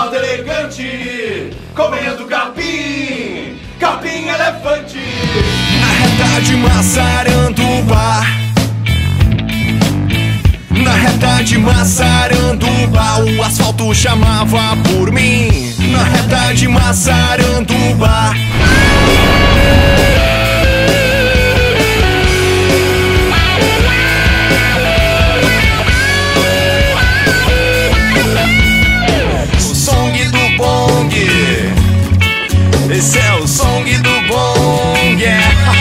de modo elegante. Comendo capim, capim elefante. Na reta de Massaranduba Na reta de Massaranduba O asfalto chamava por mim Na reta de Massaranduba Esse é o som do bom, yeah.